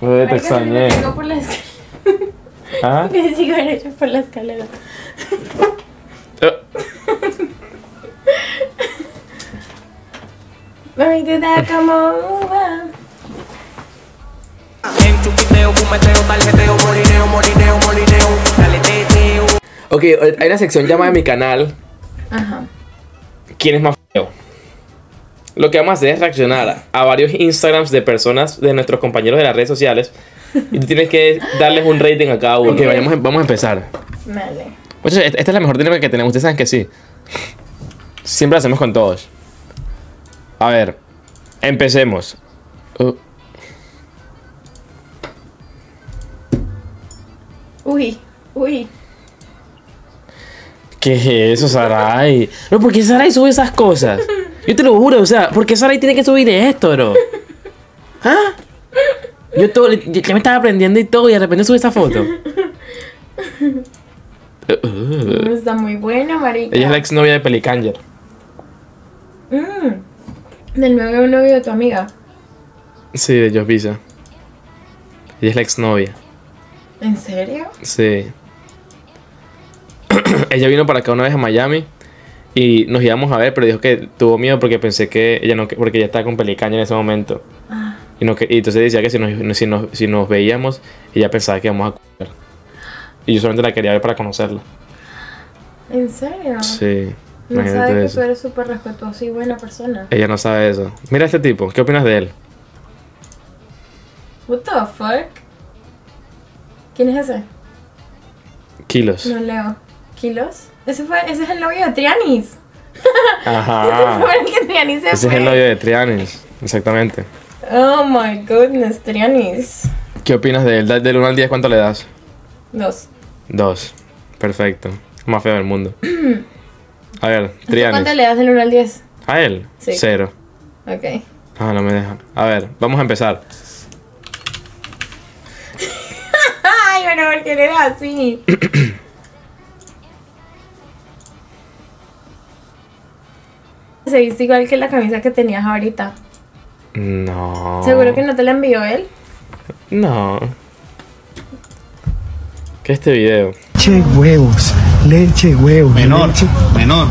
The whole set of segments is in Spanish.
Bebé, te me extrañé. pegó por la escalera. ¿Ah? Que sigo derecho por la escalera. Mami, te da como uva. En chupiteo, fumeteo, tarjeteo, morineo, morineo, morineo, dale teteo. Ok, hay una sección llamada mi canal. Ajá. ¿Quién es más? Lo que vamos a hacer es reaccionar a varios Instagrams de personas de nuestros compañeros de las redes sociales. Y tú tienes que darles un rating a cada uno. Ok, vayamos, vamos a empezar. Dale. Muchachos, esta es la mejor dinámica que tenemos. Ustedes saben que sí. Siempre lo hacemos con todos. A ver, empecemos. Uh, Uy, uy. ¿Qué es eso, Sarai? No, ¿por qué Sarai sube esas cosas? Yo te lo juro, o sea, ¿por qué Sarai tiene que subir esto, bro? ¿Ah? Yo todo, ya ya me estaba aprendiendo y todo y de repente sube esa foto. Está muy buena, marica. Ella es la exnovia de Pelicanger. Mm. Del nuevo novio de tu amiga. Sí, de Josh Visa. Ella es la exnovia. ¿En serio? Sí. ella vino para acá una vez a Miami y nos íbamos a ver, pero dijo que tuvo miedo porque pensé que ella no, porque ella estaba con Pelicaña en ese momento. Ah, Y, no, y entonces decía que si nos, si, nos, si nos veíamos, ella pensaba que íbamos a comer. Y yo solamente la quería ver para conocerla. ¿En serio? Sí. No sabe que eso. tú eres súper respetuoso y buena persona. Ella no sabe eso. Mira a este tipo, ¿qué opinas de él? What the fuck? ¿Quién es ese? Kilos. No leo. ¿Kilos? Ese fue, ese es el novio de Trianis. Ajá. Ese fue el que Trianis se Ese es el novio de Trianis. Exactamente. Oh my goodness, Trianis. ¿Qué opinas de él? Del 1 al 10, ¿cuánto le das? Dos. Dos. Perfecto. Más feo del mundo. A ver, ¿Cuánto Trianis. le das del 1 al 10? ¿A él? Sí. Cero. Ok. Ah, no me deja. A ver, vamos a empezar. Ay, bueno, ¿por qué le das así? Se viste igual que la camisa que tenías ahorita. No. ¿Seguro que no te la envió él? No. ¿Qué es este video? Leche, huevos, leche, huevos. Menor, leche. menor.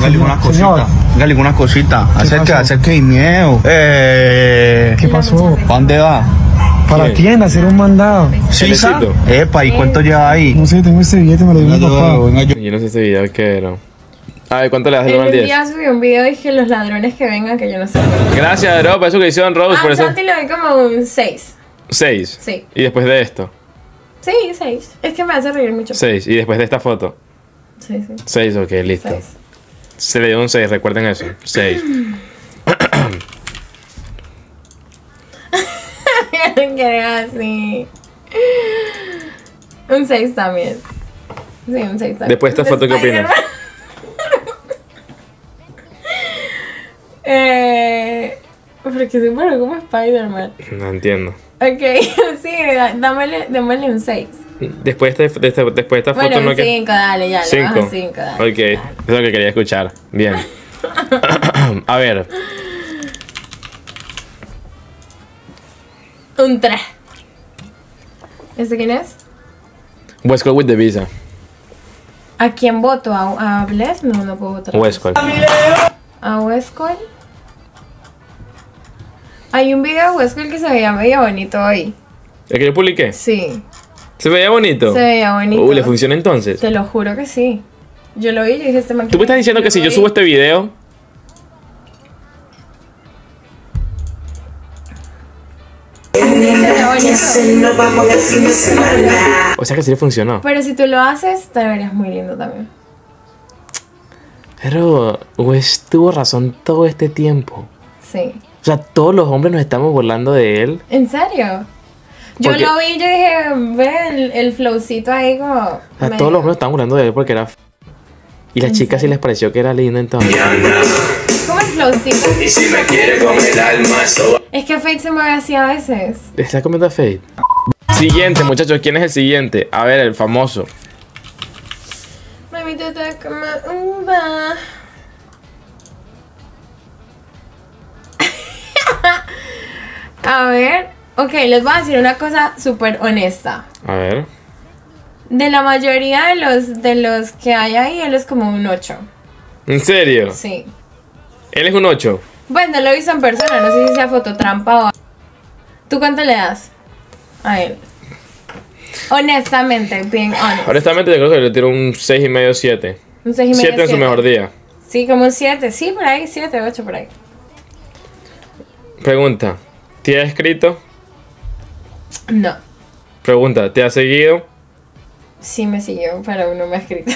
Señor, unas cositas. Dígale unas cositas. Acerque, acerque y miedo. Eh. ¿Qué pasó? ¿Pa' dónde va? Para ¿Qué? tienda, hacer un mandado. ¿Sí. Epa, ¿y cuánto lleva ahí? No sé, tengo este billete, me lo dio mi Venga, papá. yo, venga, yo. Yo no sé este video qué era. A ver, ¿cuánto le das del Él 1 al un 10? día subió un video y dije los ladrones que vengan, que yo no sé. Gracias, bro, por eso que hicieron Rose, Ah, por eso. Santi le doy como un 6. 6. Sí. Y después de esto. Sí, 6. Es que me hace reír mucho. 6. Y después de esta foto. Sí, sí. 6, ok, listo. 6. Se le dio un 6, recuerden eso. 6. que así. Un 6 también. Sí, un 6 también. Después de esta foto, ¿qué opinas? Porque se pone como Spider-Man. No entiendo. Ok, sí, dámele, démosle un 6. Después de, de después de esta Bueno, foto no un que. 5, dale, ya, le 5. bajo 5, dale. Ok, eso es lo que quería escuchar. Bien. A ver, Un 3. ¿Este quién es? Westcott with the visa. ¿A quién voto? ¿A, a Bless? No, no puedo votar. Westcott. ¿A Westcott? Hay un video de Westcott que se veía medio bonito hoy. ¿El que yo publiqué? Sí, ¿Se veía bonito? se veía bonito. Uh, ¿le funciona entonces? Te lo juro que sí. Yo lo vi y dije, este man ¿Tú me estás diciendo que si yo subo este video, o sea que sí le funcionó? Pero si tú lo haces, te verías muy lindo también. Pero West tuvo razón todo este tiempo. Sí. O sea, todos los hombres nos estamos burlando de él. ¿En serio? Yo Porque- lo vi y yo dije, ve el, el flowcito ahí como... O sea, medio- todos los hombres nos estaban burlando de él porque era... f- Y las chicas sí les pareció que era lindo entonces. ¿Cómo el flowcito? Y si me quiere con el alma, eso Es que Fate se mueve así a veces. ¿Le estás comiendo a Fade? Siguiente, muchachos, ¿quién es el siguiente? A ver, el famoso. Mami, te toca A ver, Ok, les voy a decir una cosa súper honesta. A ver. De la mayoría de los, de los que hay ahí, él es como un 8. ¿En serio? Sí. Él es un 8. Bueno, no lo he visto en persona, no sé si sea fototrampa o... ¿Tú cuánto le das a él? Honestamente, being honest. Honestamente, yo creo que le tiro un 6 y medio, 7. Un 6 y medio, 7 en su mejor día. Sí, como un 7. Sí, por ahí, 7, 8 por ahí. Pregunta. ¿Te ha escrito? No. Pregunta. ¿Te ha seguido? Sí me siguió, pero no me ha escrito.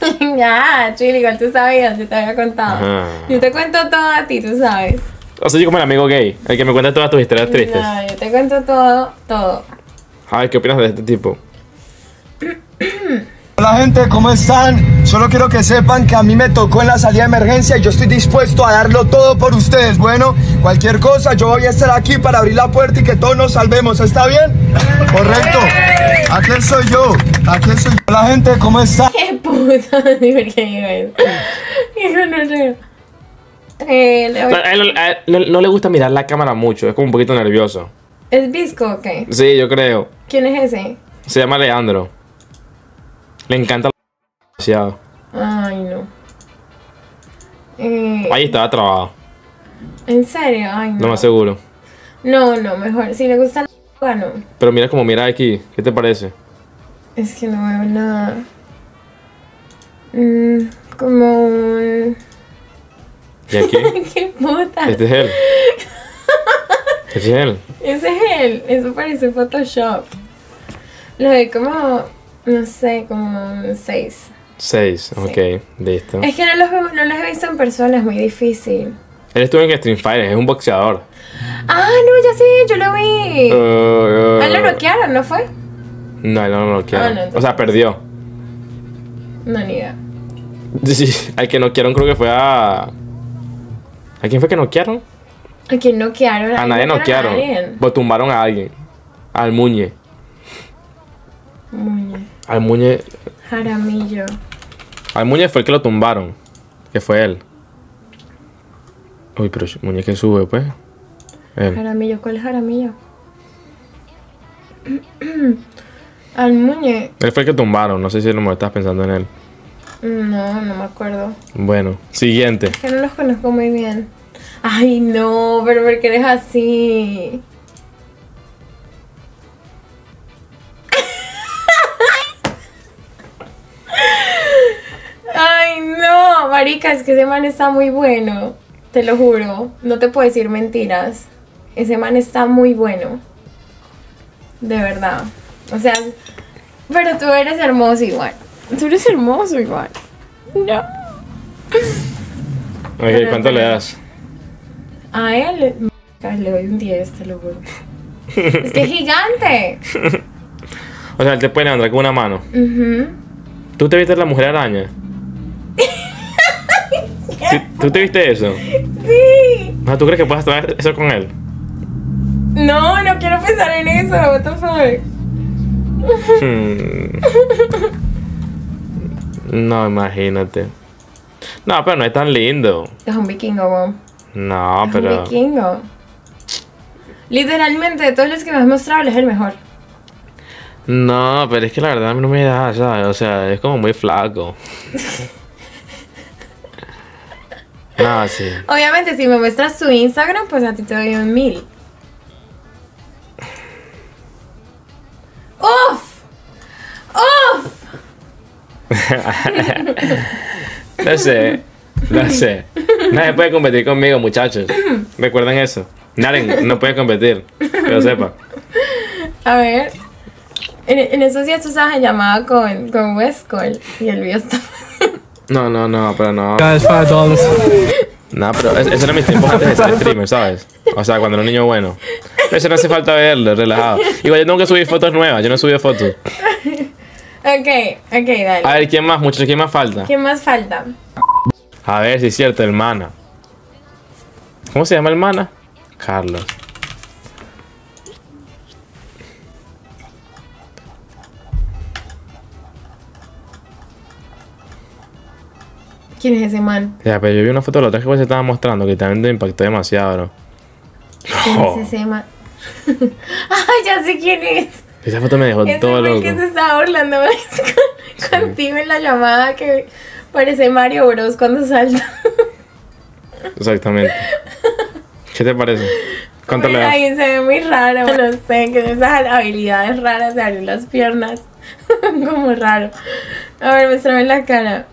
ya, Chile, igual tú sabías, yo te había contado. Ajá. Yo te cuento todo a ti, tú sabes. O sea, yo como el amigo gay, el que me cuenta todas tus historias tristes. No, yo te cuento todo, todo. A ver, ¿qué opinas de este tipo? Hola gente, ¿cómo están? Solo quiero que sepan que a mí me tocó en la salida de emergencia y yo estoy dispuesto a darlo todo por ustedes. Bueno, cualquier cosa, yo voy a estar aquí para abrir la puerta y que todos nos salvemos. ¿Está bien? Correcto. Aquí soy yo. Aquí soy yo. Hola gente, ¿cómo están? Qué puta, por qué digo eso. Hijo, no sé. Eh, le voy- A él, a él no, no le gusta mirar la cámara mucho, es como un poquito nervioso. ¿Es Visco o qué? Sí, yo creo. ¿Quién es ese? Se llama Leandro. Le encanta la demasiado. Ay, no. Eh, Ahí estaba trabado, ¿En serio? Ay, no no. me aseguro. No, no, mejor. Si le gusta la no. Pero mira como mira aquí, ¿qué te parece? Es que no veo nada. Mm, como un... Y aquí, ¡Qué puta! este es él. Este es él. Ese es él. Eso parece Photoshop. Lo de como... No sé, como 6. Seis, ok, listo. Es que no los, veo- no los he visto en persona, es muy difícil. Él estuvo en Stream Fighter, es un boxeador. Ah, no, ya sí, yo lo vi. Uh, A él lo noquearon, ¿no fue? No, no, no, no quiero. Ah, no, O sea, perdió. No, ni idea. Sí, al que noquearon creo que fue a... ¿A quién fue que noquearon? ¿A quién noquearon? A nadie noquearon. Pues tumbaron a alguien. Al Muñe. Muñe. Al Muñe... Jaramillo. Al Muñe fue el que lo tumbaron. Que fue él. Uy, pero Muñe que sube, pues. Él. Jaramillo, ¿cuál es Jaramillo? Al Muñe. Él fue el que tumbaron. No sé si lo estás pensando en él. No, no me acuerdo. Bueno, siguiente. Que no los conozco muy bien. Ay, no, pero ¿por qué eres así? Marica, es que ese man está muy bueno. Te lo juro. No te puedo decir mentiras. Ese man está muy bueno. De verdad. O sea, pero tú eres hermoso igual. Tú eres hermoso igual. No. Ok, ¿cuánto le das? A él le doy un 10, te lo juro. es que es gigante. O sea, él te puede levantar con una mano. Ujú. ¿Tú te viste la mujer araña? ¿Tú, tú te viste eso? Sí. ¿Tú crees que puedes hacer eso con él? No, no quiero pensar en eso. What the fuck. Hmm. No, imagínate. No, pero no es tan lindo. Es un vikingo, weón. No, Es un pero. vikingo. Literalmente, de todos los que me has mostrado, él es el mejor. No, pero es que la verdad a mí no me da, ¿sabes? O sea, es como muy flaco. No, sí. Obviamente, si me muestras su Instagram, pues a ti te doy un mil. ¡Uf! ¡Uf! No sé, no sé. Nadie puede competir conmigo, muchachos. Recuerden eso. Nadie no puede competir. Que lo sepa. A ver. En, en esos días tú estabas llamada con, con Westcol y el video está. No, no, no, pero no. Guys, five dollars. No, pero es- eso era mis tiempos antes de ser streamer, ¿sabes? O sea, cuando era un niño bueno. Eso no hace falta verlo, relajado. Igual yo tengo que subir fotos nuevas, yo no subí fotos. Ok, ok, dale. A ver, ¿quién más, muchachos? ¿Quién más falta? ¿Qué más falta? A ver si es cierto, hermana. ¿Cómo se llama hermana? Carlos. ¿Quién es ese man? Ya, pero yo vi una foto de la otra que se estaba mostrando que también te impactó demasiado, bro. ¿Quién Oh, es ese man? Ay, ya sé quién es. Esa foto me dejó Ese todo loco. que se estaba burlando con- contigo en la llamada que parece Mario Bros cuando salta. Exactamente. ¿Qué te parece? ¿Cuánto le das? ahí se ve muy raro, no sé, que esas habilidades raras de abrir las piernas. Como raro. A ver, muéstrame la cara.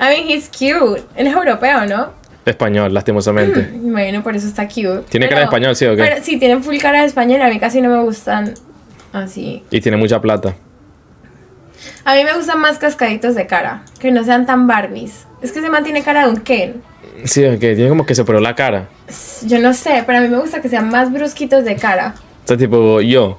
I mean, he's cute. Él es europeo, ¿no? Español, lastimosamente. Bueno, por eso está cute. ¿Tiene cara de español, sí, o qué? Pero sí, tienen full cara de español. A mí casi no me gustan así. Y tiene mucha plata. A mí me gustan más cascaditos de cara. Que no sean tan Barbies. Es que se mantiene cara de un Ken. Sí, ok, tiene como que se operó la cara. Yo no sé, pero a mí me gusta que sean más brusquitos de cara. O sea, tipo yo.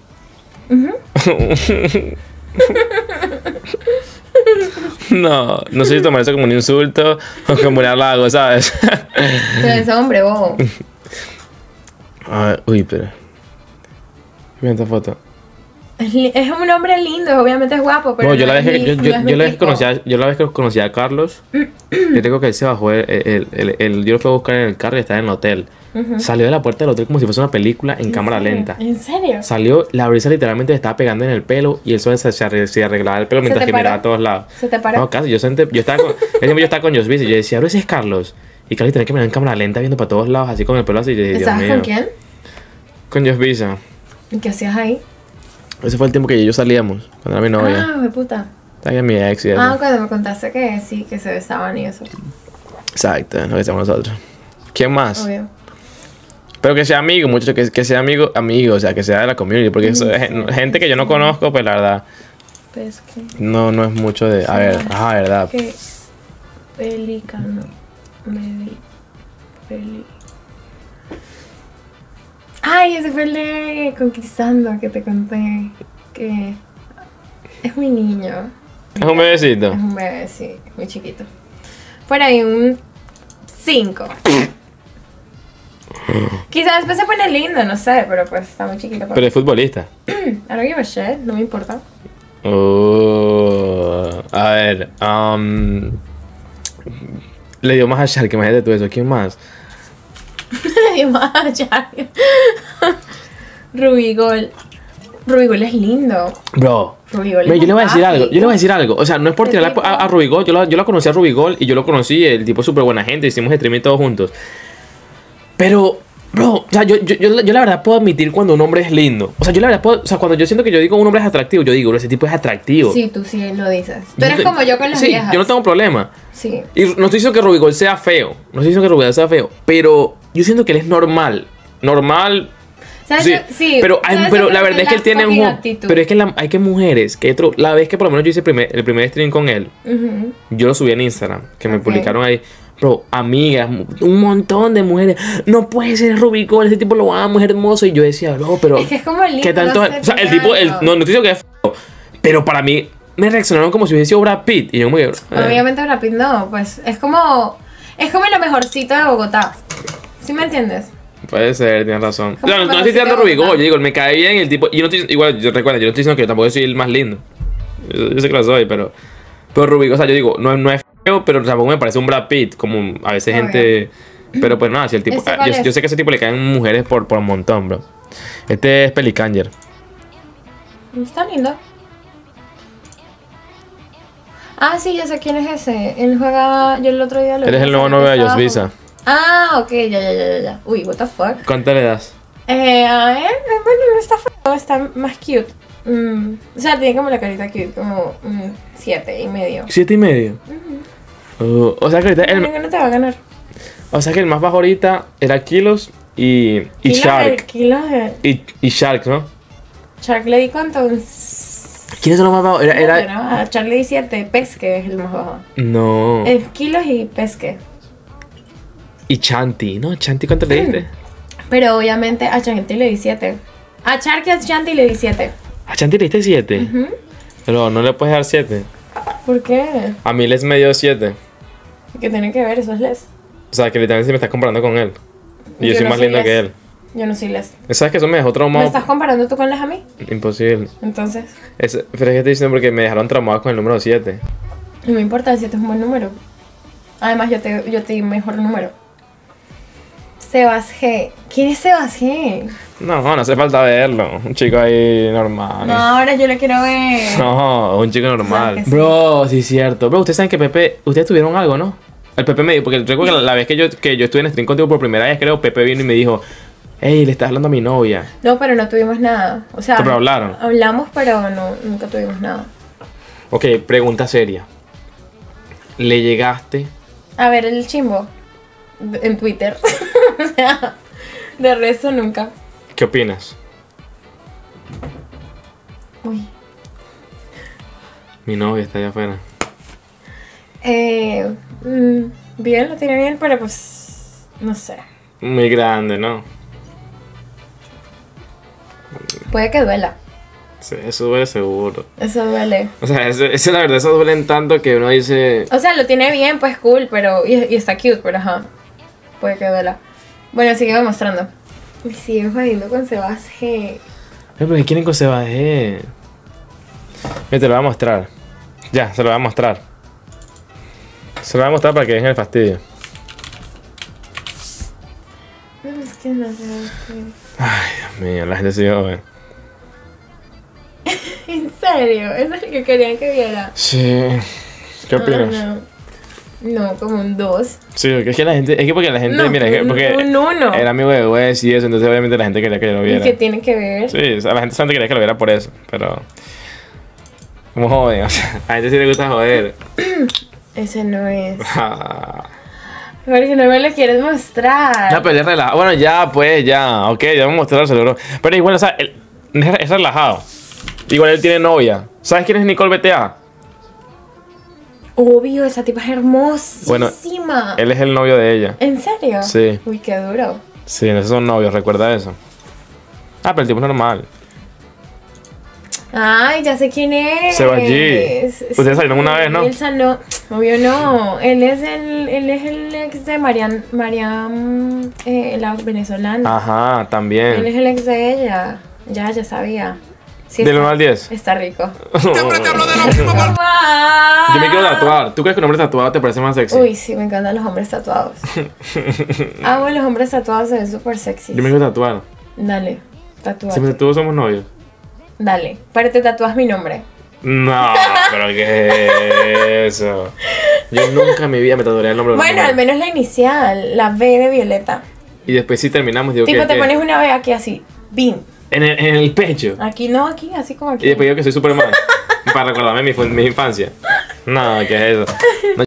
no, no sé si tomar eso como un insulto o como un halago, ¿sabes? Pero ese hombre, bobo. A ver, uy, pero. Mira esta foto. Es, un hombre lindo, obviamente es guapo, pero No, yo no la vez que, mi- yo, no yo- la vez que tipo. conocí a, yo la vez que conocí a Carlos, yo tengo que él se bajó el, el, el- el- yo lo fui a buscar en el carro y estaba en el hotel. Salió de la puerta del hotel como si fuese una película en cámara serio? lenta. ¿En serio? Salió, la brisa literalmente estaba pegando en el pelo y él solo se, se arre- se arreglaba el pelo mientras que miraba a todos lados. ¿Se te paró? No, casi. Yo, senté, yo estaba con, yo estaba con Josvis y yo decía, ahora ese es Carlos. Y Carlos tenía que mirar en cámara lenta viendo para todos lados, así con el pelo así. Y yo dije, Dios ¿Estabas mío. con quién? Con Josvisa. ¿Y qué hacías ahí? Ese fue el tiempo que yo salíamos, cuando era mi novia. Ah, de puta. Estaba con mi ex y eso. Ah, cuando me contaste que sí, que se besaban y eso. Exacto, lo que hacemos nosotros. ¿Quién más? Obvio. Pero que sea amigo, muchacho, que, que sea amigo, amigo, o sea, que sea de la community. Porque eso es gen- gente que yo no conozco, pues la verdad, Pues que. no, no es mucho de. A ver, ah, verdad. que pelicano. Me. Ay, ese fue el de Conquistando que te conté. Que. Es mi niño. Es un bebecito. Es un bebé, sí, muy chiquito. Por ahí un 5. Quizás después se pone lindo, no sé, pero pues está muy chiquito. Pero es futbolista. I don't give a shit, no me importa. Oh, a ver, um, le dio más a Shark, imagínate tú eso. ¿Quién más? Dios ya. Rubigol. Rubigol es lindo. Bro. Rubigol es yo le voy a decir algo, yo le voy a decir algo. O sea, no es por ¿Qué tirarle tipo? a, a Rubigol. Yo la, yo la conocí a Rubigol y yo lo conocí. El tipo es súper buena gente. Hicimos streaming todos juntos. Pero, bro, o sea, yo, yo, yo, yo la verdad puedo admitir cuando un hombre es lindo. O sea, yo la verdad puedo. O sea, cuando yo siento que yo digo un hombre es atractivo, yo digo, bro, ese tipo es atractivo. Sí, tú sí lo dices. Tú eres como yo con las sí, viejas. yo no tengo problema. Sí. Y no estoy diciendo que Rubigol sea feo. No estoy diciendo que Rubigol sea feo. Pero yo siento que él es normal. Normal. ¿Sabes? Sí, yo- sí. pero, hay- pero la verdad es que él tiene un... Pero es que la- hay que mujeres, que otro, la vez que por lo menos yo hice el primer, el primer stream con él, yo lo subí en Instagram, que me publicaron ahí. Bro, amigas, un montón de mujeres. No puede ser Rubicón, ese tipo lo amo, es hermoso. Y yo decía, bro, pero. Es que es como lindo, ¿Qué tanto? no o sea, el tipo, el, no, no diciendo que es feo, pero para mí me reaccionaron como si hubiese sido Brad Pitt. Y yo, que. eh, Obviamente Brad no, pues es como. Es como lo mejorcito de Bogotá. ¿Sí me entiendes? Puede ser, tienes razón. ¿Cómo No, no, no me estoy tirando Bogotá? yo digo, me cae bien el tipo. Y yo no estoy, igual, yo recuerda, yo no estoy diciendo que yo tampoco soy el más lindo. Yo, yo sé que lo soy, pero. Pero Rubicón, o sea, yo digo, no, no es feo, pero tampoco me parece un Brad Pitt, como a veces Obvio. gente. Pero pues nada, si el tipo. ¿Ese ah, Yo, sé que a ese tipo le caen mujeres por, por un montón, bro. Este es Pelicanger. Está lindo. Ah, sí, ya sé quién es ese. Él juega. Yo el otro día lo Él es el nuevo novio de trabajo. Ah, ok, ya, ya, ya, ya. Uy, what the fuck. ¿Cuánto le das? Eh, a ver, eh, bueno, no está feo, está más cute. Mm, o sea, tiene como la carita cute, como un siete y medio. ¿Siete y medio? Uh, o sea que ahorita el, no te va a ganar. o sea que el más bajo ahorita era Kilos y, y Kilos de- Shark. kilos de- Y, y Shark, ¿no? Shark le di cuánto? ¿Quiénes son los más bajos? Era, era, siete, ¿no? A Shark le di 7, pesque es el más bajo. No. Eh, kilos y pesque. Y Chanti, ¿no? Chanti, ¿cuánto le diste? Pero obviamente a Chanti le di 7. A Shark y a Chanti le di 7. A Chanti le diste 7. Pero no le puedes dar 7. ¿Por qué? A mí les me dio 7. ¿Qué tiene que ver? Eso es les. O sea, que literalmente me estás comparando con él. Y yo, Yo soy no más soy les. que él. Yo no soy les. ¿Sabes que eso me dejó ¿Me traumado? estás comparando tú con les a mí? Imposible. Entonces, Es, pero es que te estoy diciendo porque me dejaron traumado con el número 7. no me importa, el 7 es un buen número. Además, yo te, yo te di mejor número. Sebas G. ¿Quién es Sebas G? No, no hace falta verlo. Un chico ahí normal. No, ahora yo lo quiero ver. No, un chico normal. Sí. Bro, sí es cierto. Bro, ustedes saben que Pepe, ustedes tuvieron algo, ¿no? El Pepe me dijo, porque recuerdo que la, la vez que yo, que yo estuve en stream contigo por primera vez, creo, Pepe vino y me dijo, hey, le estás hablando a mi novia. No, pero no tuvimos nada. O sea, Pero hablaron. Hablamos, pero no, nunca tuvimos nada. Ok, pregunta seria. ¿Le llegaste? A ver el chimbo. En Twitter. o sea, de resto nunca. ¿Qué opinas? Uy. Mi novia está allá afuera. Eh, mm, bien, lo tiene bien, pero pues. No sé. Muy grande, ¿no? Puede que duela. Sí, eso duele seguro. Eso duele. O sea, eso, eso la verdad, eso duelen tanto que uno dice... O sea, lo tiene bien, pues cool, pero. Y, y está cute, pero ajá. Puede que duela. Bueno, sigue mostrando. Y sigue jodiendo con Sebas G. "Ay, ¿Pero qué quieren que se baje? Mira, te lo voy a mostrar. Ya, se lo voy a mostrar. Se lo voy a mostrar para que dejen el fastidio. No, es que no Sebas G. Ay, Dios mío, la gente sigue joven. En serio, eso es lo que querían que viera. Sí. ¿Qué opinas? No. No, como un 2. Sí, es que la gente... Es que porque la gente... No, mira, es que porque... un uno. Era amigo de Wes y eso, entonces obviamente la gente quería que lo ¿Y viera. qué tiene que ver? Sí, o sea, la gente solamente quería que lo viera por eso, pero... Como joven, o sea, a la gente sí le gusta joder. Ese no es. Porque no me lo quieres mostrar. No, pero es relajado. Bueno, ya, pues, ya. Ok, ya vamos a mostrárselo, bro. Pero igual, o sea, él- es relajado. Igual él tiene novia. ¿Sabes quién es Nicole BTA? Obvio, esa tipa es hermosísima. Él es el novio de ella. ¿En serio? Sí. Uy, qué duro. Sí, esos son novios, recuerda eso. Ah, pero el tipo es normal. Ay, ya sé quién es. Seba G. Ustedes salieron una vez, ¿no? Él salió, obvio no. Él es el, él es el ex de Marian, Mariam, eh, la venezolana. Ajá, Él es también. el ex de ella. Ya, ya sabía. Sí, Del está- 1 al 10. Está rico. Siempre te hablo de lo mismo, Yo me quiero tatuar. ¿Tú crees que un hombre tatuado te parece más sexy? Uy, sí, me encantan los hombres tatuados. Amo los hombres tatuados, se ven súper sexy. Yo me quiero tatuar. Dale, tatúa. Si me tatúo somos novios. Dale, pero te tatúas mi nombre. No, pero ¿qué es eso? Yo nunca en mi vida me tatuaría el nombre de Bueno, al menos la inicial, la B de Violeta. Y después si terminamos, digo tipo, que... te que- pones una B aquí así, bin. En, el, en el pecho. Aquí no, aquí, así como aquí. Y después digo que soy Superman. para recordarme mi, mi infancia. No, ¿qué es eso? No,